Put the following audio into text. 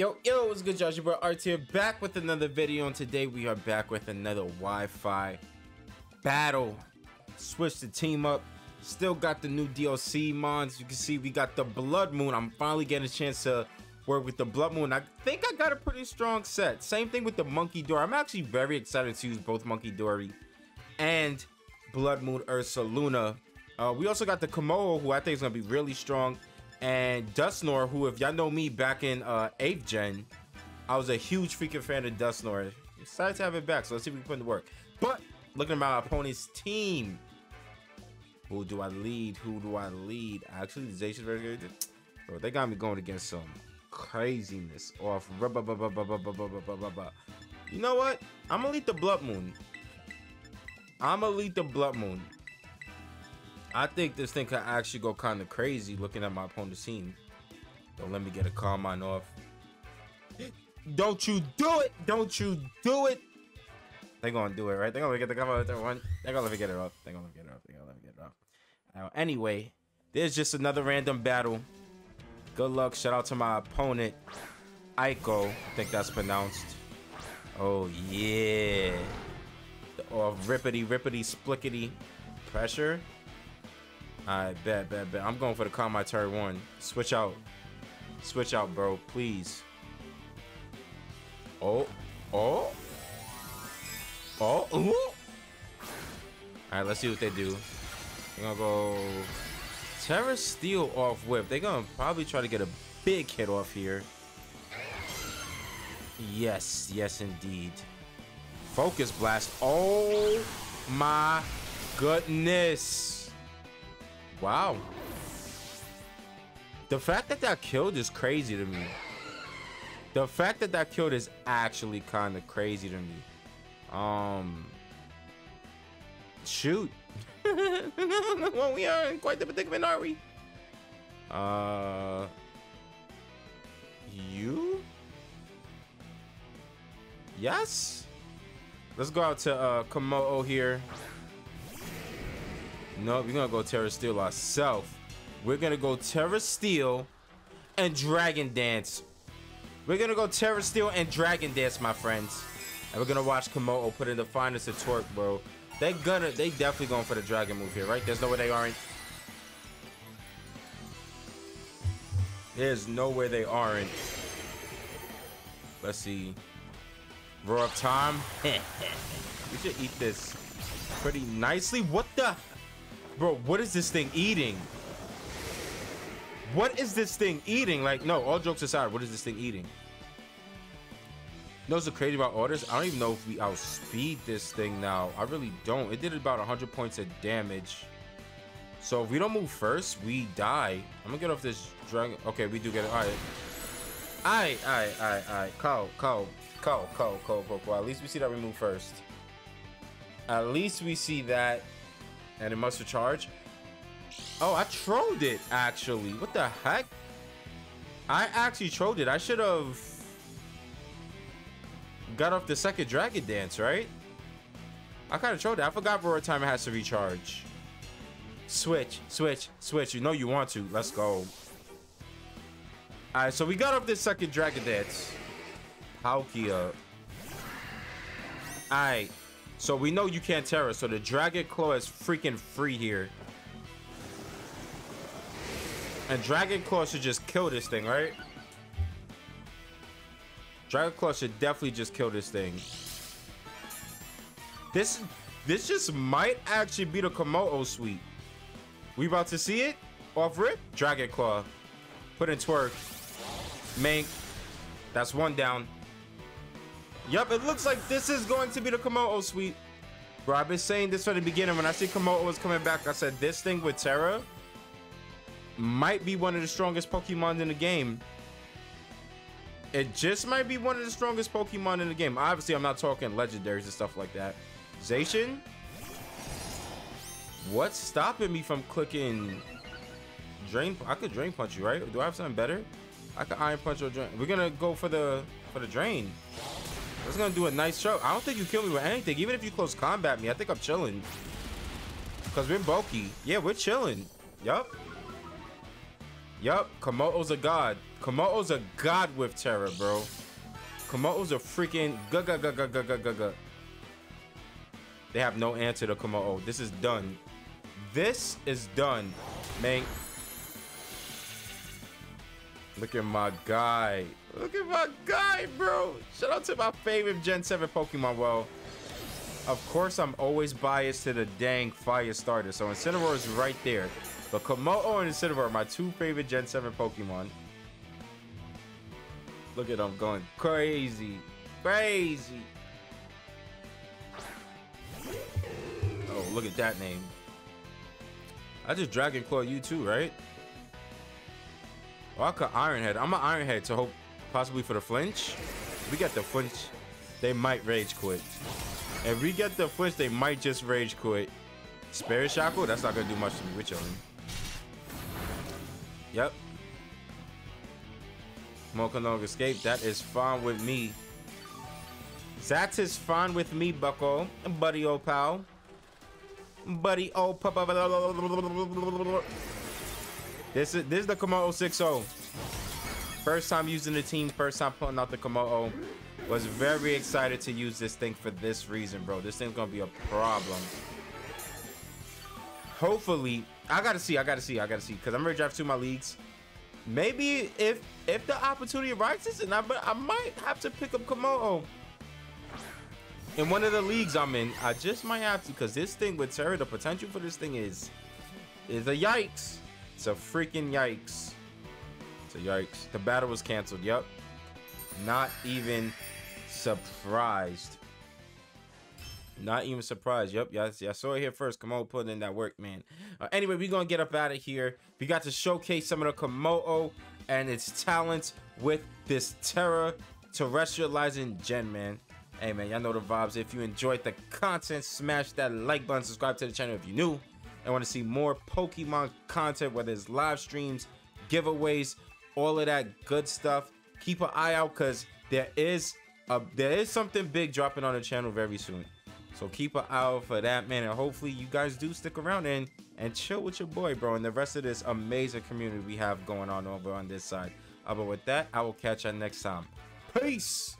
Yo, yo, what's good, Josh? Your boy Art here, back with another video, and today we are back with another Wi-Fi battle. Switch the team up. Still got the new DLC mons. You can see we got the Blood Moon. I'm finally getting a chance to work with the Blood Moon. I think I got a pretty strong set. Same thing with the Munkidori. I'm actually very excited to use both Munkidori and Blood Moon Ursaluna. Uh, we also got the Kommo-o, who I think is going to be really strong and Dusknoir, who, if y'all know me back in uh, 8th gen, I was a huge freaking fan of Dusknoir. Excited to have it back, so let's see if we can put it to work. But looking at my opponent's team, who do I lead? Who do I lead? Actually, Zacian's very good. Bro, they got me going against some craziness off. You know what? I'm gonna lead the Blood Moon. I'm gonna lead the Blood Moon. I think this thing could actually go kind of crazy looking at my opponent's team. Don't let me get a calm mind off. Don't you do it! Don't you do it! They're gonna do it, right? They're gonna get the cover with their one. They're gonna let me get it up. They're gonna let me get it up. They're gonna let me get it up. Uh, anyway, there's just another random battle. Good luck. Shout out to my opponent, Aiko. I think that's pronounced. Oh yeah. Or rippity rippity splickety pressure. Alright, bet, bet, bet. I'm going for the turn one. Switch out. Switch out, bro. Please. Oh. Oh. Oh. Ooh. Alright, let's see what they do. They're gonna go Tera Steel off whip. They're gonna probably try to get a big hit off here. Yes, yes indeed. Focus blast. Oh my goodness. Wow. The fact that that killed is crazy to me. The fact that that killed is actually kind of crazy to me. Um, shoot. well, we are in quite the predicament, are we? Uh, you? Yes. Let's go out to uh, Kommo-o here. No, we're gonna go Tera Steel ourselves. We're gonna go Tera Steel and Dragon Dance. We're gonna go Tera Steel and Dragon Dance, my friends. And we're gonna watch Kommo-o put in the finest of torque, bro. They gonna, they definitely going for the dragon move here, right? There's no way they aren't. There's no way they aren't. Let's see. Roar of Time. we should eat this pretty nicely. What the? Bro, what is this thing eating? What is this thing eating? Like, no, all jokes aside, what is this thing eating? You know what's so crazy about orders? I don't even know if we outspeed this thing now. I really don't. It did about 100 points of damage. So if we don't move first, we die. I'm gonna get off this dragon. Okay, we do get it. All right. All right, all right, all right, all right. Call, call, call, call, call, call, call. At least we see that we move first. At least we see that and it must recharge. Oh, I trolled it, actually. What the heck? I actually trolled it. I should have got off the second Dragon Dance, right? I kind of trolled it. I forgot Roar Time it has to recharge. Switch, switch, switch. You know you want to. Let's go. Alright, so we got off this second Dragon Dance. Palkia. Alright. So we know you can't Tera, so the Dragon Claw is freaking free here. And Dragon Claw should just kill this thing, right? Dragon Claw should definitely just kill this thing. This this just might actually be the Kommo-o suite. We about to see it? Off rip? Dragon Claw. Put in twerk. Mank. That's one down. Yep, it looks like this is going to be the Kommo-o suite. Bro, I've been saying this from the beginning. When I see Kommo-o was coming back, I said this thing with Tera might be one of the strongest Pokemon in the game. It just might be one of the strongest Pokemon in the game. Obviously, I'm not talking legendaries and stuff like that. Zacian? What's stopping me from clicking Drain? I could Drain Punch you, right? Do I have something better? I could Iron Punch or Drain. We're gonna go for the for the Drain. That's gonna do a nice show. I don't think you kill me with anything. Even if you close combat me, I think I'm chilling. Because we're bulky. Yeah, we're chilling. Yup. Yup, Kommo-o's a god. Kommo-o's a god with Tera, bro. Kommo-o's a freaking gaga gaga gaga gaga. They have no answer to Kommo-o. This is done. This is done, man. Look at my guy. Look at my guy, bro. Shout out to my favorite Gen 7 Pokemon. Well, of course, I'm always biased to the dang fire starter. So Incineroar is right there. But Kommo-o and Incineroar are my two favorite Gen 7 Pokemon. Look at them going crazy. Crazy. Oh, look at that name. I just Dragon Claw you too, right? Oh, I could Iron Head. I'm an Iron Head to hope possibly for the flinch. If we get the flinch, they might rage quit. If we get the flinch, they might just rage quit. Spirit Shackle, that's not gonna do much to me with you. Yep. Mokonog escape, that is fine with me. That is fine with me, Bucko. Buddy old pal. Buddy old papa. This is this is the Kommo-o 6-0. First time using the team, first time putting out the Kommo-o. Was very excited to use this thing for this reason, bro. This thing's gonna be a problem. Hopefully, I gotta see, I gotta see, I gotta see, because I'm ready to draft two of my leagues. Maybe if if the opportunity arises, and I, but I might have to pick up Kommo-o in one of the leagues I'm in. I just might have to, because this thing with Tera, the potential for this thing is is a yikes. It's a freaking yikes. It's a yikes. The battle was canceled. Yep. Not even surprised. Not even surprised. Yep, yeah, I saw it here first. Kommo-o put in that work, man. Uh, anyway, we're gonna get up out of here. We got to showcase some of the Kommo-o and its talents with this Terra terrestrializing gen, man. Hey, man, y'all know the vibes. If you enjoyed the content, smash that like button, subscribe to the channel if you're new and want to see more Pokemon content, whether it's live streams, giveaways, all of that good stuff, keep an eye out because there is a there is something big dropping on the channel very soon. So keep an eye out for that, man. And hopefully you guys do stick around and and chill with your boy, bro, and the rest of this amazing community we have going on over on this side. Uh, but with that, I will catch you next time. Peace.